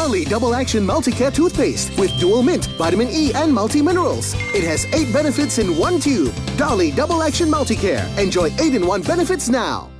Darlie Double Action Multicare toothpaste with dual mint, vitamin E, and multi minerals. It has eight benefits in one tube. Darlie Double Action Multicare. Enjoy eight in one benefits now.